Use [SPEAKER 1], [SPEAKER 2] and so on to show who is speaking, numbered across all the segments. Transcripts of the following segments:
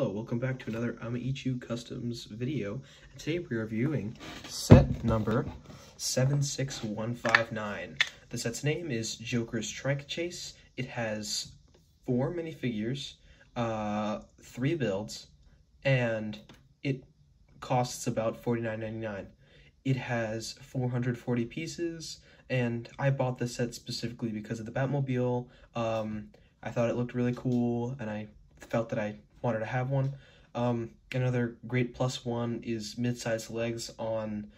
[SPEAKER 1] Hello, welcome back to another Immaeatyou Customs video. Today we're reviewing set number 76159. The set's name is Joker's Trike Chase. It has four minifigures, uh, three builds, and it costs about $49.99. It has 440 pieces, and I bought this set specifically because of the Batmobile. Um, I thought it looked really cool, and I felt that I wanted to have one. Um, another great plus one is mid-sized legs on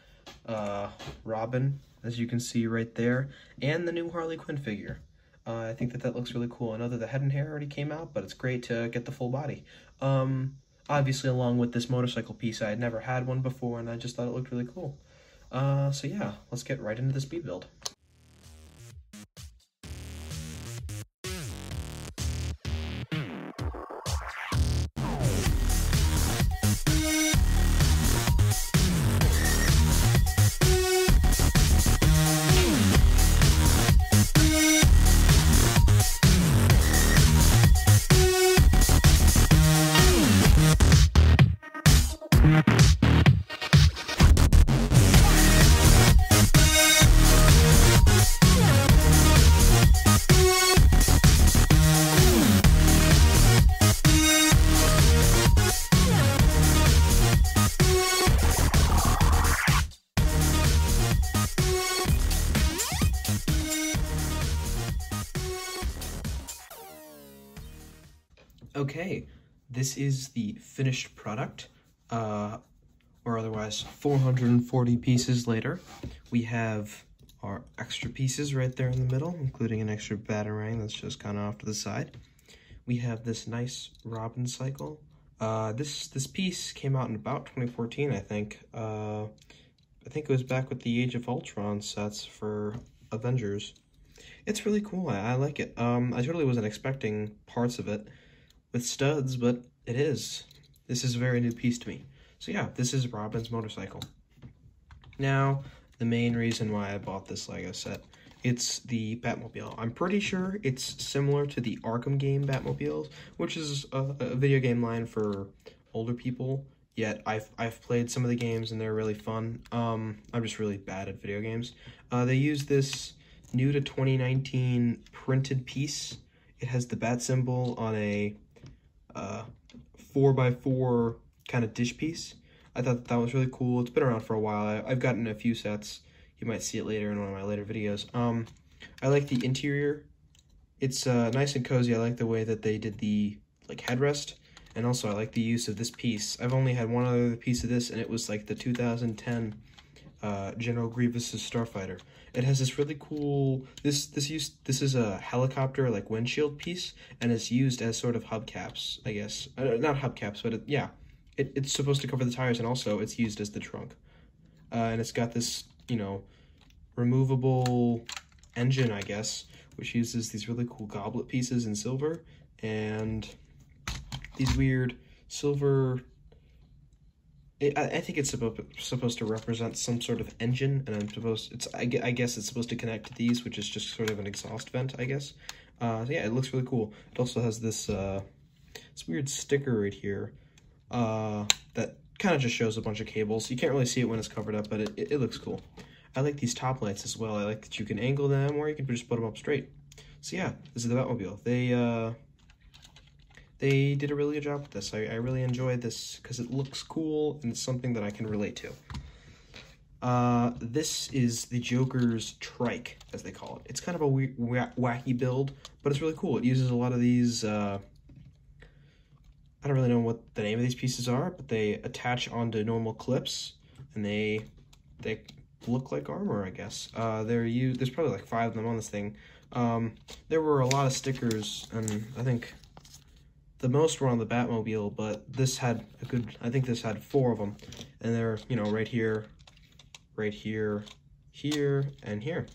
[SPEAKER 1] uh, Robin, as you can see right there, and the new Harley Quinn figure. Uh, I think that that looks really cool. I know that the head and hair already came out, but it's great to get the full body. Um, obviously, along with this motorcycle piece, I had never had one before, and I just thought it looked really cool. Uh, so yeah, let's get right into the speed build. Okay, this is the finished product, uh, or otherwise 440 pieces later. We have our extra pieces right there in the middle, including an extra batarang that's just kind of off to the side. We have this nice Robin cycle. Uh, this this piece came out in about 2014, I think. Uh, I think it was back with the Age of Ultron sets for Avengers. It's really cool. I, I like it. Um, I totally wasn't expecting parts of it with studs, but it is. This is a very new piece to me. So yeah, this is Robin's motorcycle. Now, the main reason why I bought this Lego set, it's the Batmobile. I'm pretty sure it's similar to the Arkham game Batmobiles, which is a, a video game line for older people. Yet I've I've played some of the games and they're really fun. Um, I'm just really bad at video games. Uh, they use this new to 2019 printed piece. It has the bat symbol on a uh, four by four kind of dish piece. I thought that, that was really cool. It's been around for a while. I, have gotten a few sets. You might see it later in one of my later videos. Um, I like the interior. It's uh, nice and cozy. I like the way that they did the like headrest. And also I like the use of this piece. I've only had one other piece of this and it was like the 2010 uh, General Grievous's Starfighter. It has this really cool this this use this is a helicopter like windshield piece and it's used as sort of hubcaps, I guess. Uh, not hubcaps, but it, yeah, it, it's supposed to cover the tires and also it's used as the trunk. Uh, and it's got this you know removable engine, I guess, which uses these really cool goblet pieces in silver and these weird silver it, I, I think it's supposed supposed to represent some sort of engine, and I'm supposed it's I, I guess it's supposed to connect to these, which is just sort of an exhaust vent, I guess. Uh, so yeah, it looks really cool. It also has this uh, this weird sticker right here uh, that kind of just shows a bunch of cables. You can't really see it when it's covered up, but it, it, it looks cool. I like these top lights as well. I like that you can angle them, or you can just put them up straight. So yeah, this is the Batmobile. They uh, they did a really good job with this. I, I really enjoyed this because it looks cool and it's something that I can relate to. Uh, this is the Joker's trike, as they call it. It's kind of a wacky build, but it's really cool. It uses a lot of these, uh, I don't really know what the name of these pieces are, but they attach onto normal clips, and they they look like armor, I guess. Uh, they're there's probably like five of them on this thing. Um, there were a lot of stickers, and I think the most were on the Batmobile, but this had a good, I think this had four of them. And they're, you know, right here, right here, here, and here.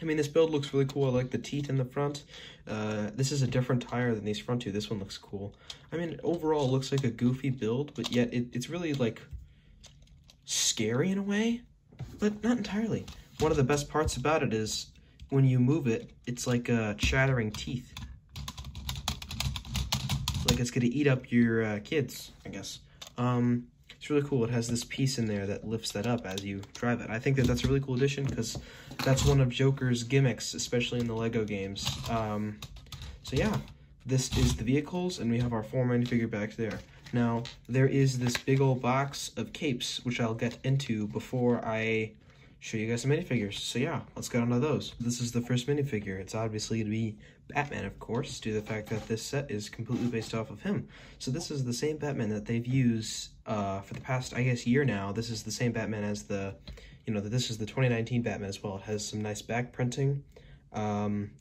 [SPEAKER 1] I mean, this build looks really cool. I like the teeth in the front. Uh, this is a different tire than these front two. This one looks cool. I mean, overall, it looks like a goofy build, but yet it, it's really, like, scary in a way, but not entirely. One of the best parts about it is when you move it, it's like uh, chattering teeth like it's gonna eat up your uh, kids, I guess. Um, it's really cool. It has this piece in there that lifts that up as you drive it. I think that that's a really cool addition because that's one of Joker's gimmicks, especially in the Lego games. Um, so yeah, this is the vehicles, and we have our four minifigure back there. Now, there is this big old box of capes, which I'll get into before I show you guys some minifigures. So yeah, let's get onto those. This is the first minifigure. It's obviously going to be Batman, of course, due to the fact that this set is completely based off of him. So this is the same Batman that they've used uh, for the past, I guess, year now. This is the same Batman as the, you know, this is the 2019 Batman as well. It has some nice back printing. Um,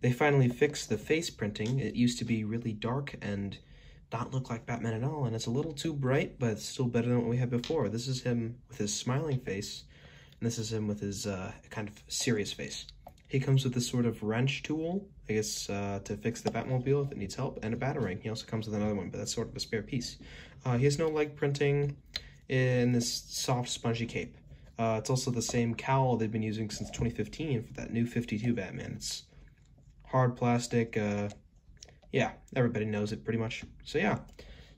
[SPEAKER 1] they finally fixed the face printing. It used to be really dark and not look like Batman at all, and it's a little too bright, but it's still better than what we had before. This is him with his smiling face, and this is him with his uh, kind of serious face. He comes with this sort of wrench tool, I guess, uh, to fix the Batmobile if it needs help, and a batarang. He also comes with another one, but that's sort of a spare piece. Uh, he has no leg printing in this soft, spongy cape. Uh, it's also the same cowl they've been using since 2015 for that new 52 Batman. It's hard plastic, uh, yeah, everybody knows it pretty much. So yeah,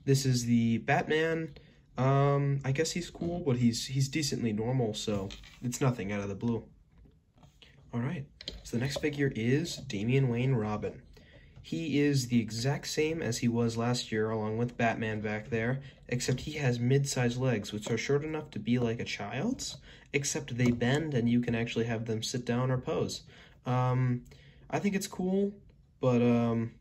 [SPEAKER 1] this is the Batman. Um, I guess he's cool, but he's he's decently normal, so it's nothing out of the blue. All right, so the next figure is Damian Wayne Robin. He is the exact same as he was last year, along with Batman back there, except he has mid-sized legs, which are short enough to be like a child's, except they bend and you can actually have them sit down or pose. Um, I think it's cool, but um,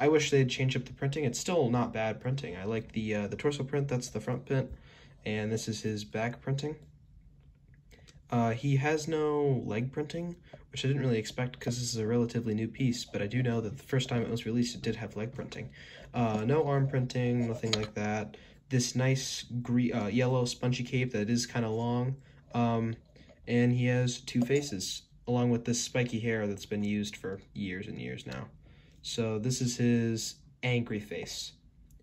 [SPEAKER 1] I wish they'd change up the printing. It's still not bad printing. I like the uh, the torso print. That's the front print, and this is his back printing. Uh, he has no leg printing, which I didn't really expect because this is a relatively new piece, but I do know that the first time it was released, it did have leg printing. Uh, no arm printing, nothing like that. This nice green, uh, yellow spongy cape that is kind of long, um, and he has two faces, along with this spiky hair that's been used for years and years now. So this is his angry face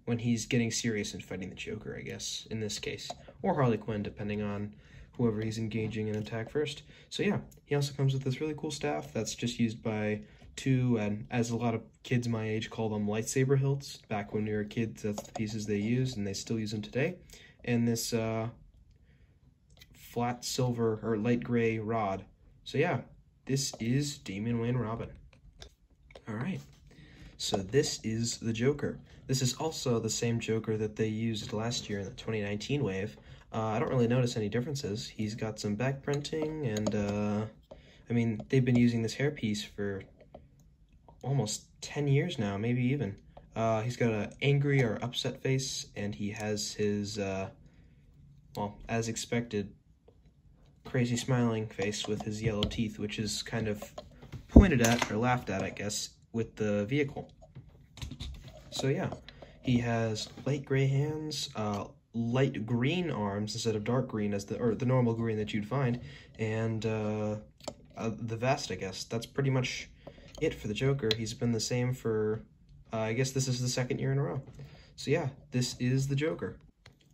[SPEAKER 1] when he's getting serious and fighting the Joker, I guess, in this case. Or Harley Quinn, depending on whoever he's engaging in attack first. So yeah, he also comes with this really cool staff that's just used by two, and as a lot of kids my age call them lightsaber hilts. Back when we were kids, that's the pieces they used, and they still use them today. And this uh, flat silver or light gray rod. So yeah, this is Damian Wayne Robin. All right. So this is the Joker. This is also the same Joker that they used last year in the 2019 wave. Uh, I don't really notice any differences. He's got some back printing, and uh, I mean, they've been using this hairpiece for almost 10 years now, maybe even. Uh, he's got an angry or upset face, and he has his, uh, well, as expected, crazy smiling face with his yellow teeth, which is kind of pointed at, or laughed at, I guess, with the vehicle. So yeah, he has light gray hands, uh, light green arms instead of dark green as the or the normal green that you'd find, and uh, uh, the vest. I guess that's pretty much it for the Joker. He's been the same for uh, I guess this is the second year in a row. So yeah, this is the Joker.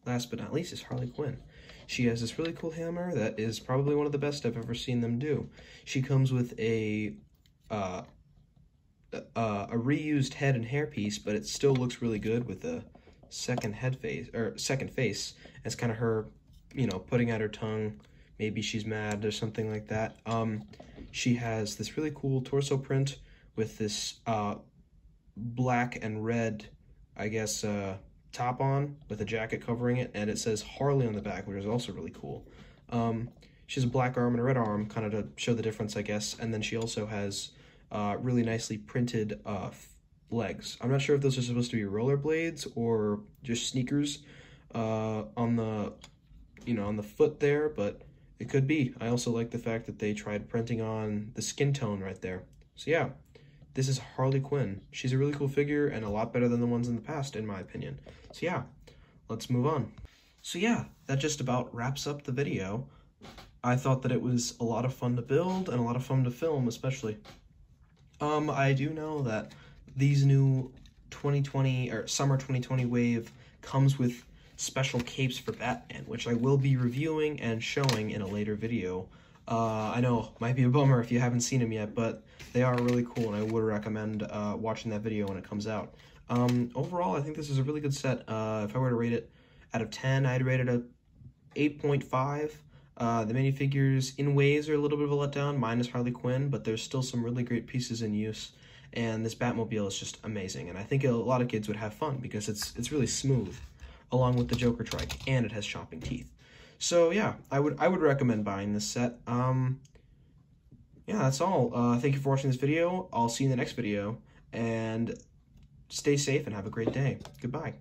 [SPEAKER 1] Last but not least is Harley Quinn. She has this really cool hammer that is probably one of the best I've ever seen them do. She comes with a uh, uh, a reused head and hairpiece, but it still looks really good with a second head face or second face. It's kind of her, you know, putting out her tongue. Maybe she's mad or something like that. Um, she has this really cool torso print with this uh, black and red, I guess, uh, top on with a jacket covering it, and it says Harley on the back, which is also really cool. Um, she has a black arm and a red arm, kind of to show the difference, I guess. And then she also has uh, really nicely printed uh, legs. I'm not sure if those are supposed to be rollerblades or just sneakers uh, on the, you know, on the foot there, but it could be. I also like the fact that they tried printing on the skin tone right there. So yeah, this is Harley Quinn. She's a really cool figure and a lot better than the ones in the past, in my opinion. So yeah, let's move on. So yeah, that just about wraps up the video. I thought that it was a lot of fun to build and a lot of fun to film, especially. Um, I do know that these new 2020 or summer 2020 wave comes with special capes for Batman, which I will be reviewing and showing in a later video. Uh, I know, might be a bummer if you haven't seen them yet, but they are really cool, and I would recommend uh, watching that video when it comes out. Um, overall, I think this is a really good set. Uh, if I were to rate it out of 10, I'd rate it a 8.5. Uh, the minifigures in ways are a little bit of a letdown, minus Harley Quinn, but there's still some really great pieces in use. And this Batmobile is just amazing, and I think a lot of kids would have fun because it's it's really smooth, along with the Joker trike, and it has chopping teeth. So yeah, I would I would recommend buying this set. Um, yeah, that's all. Uh, thank you for watching this video. I'll see you in the next video, and stay safe and have a great day. Goodbye.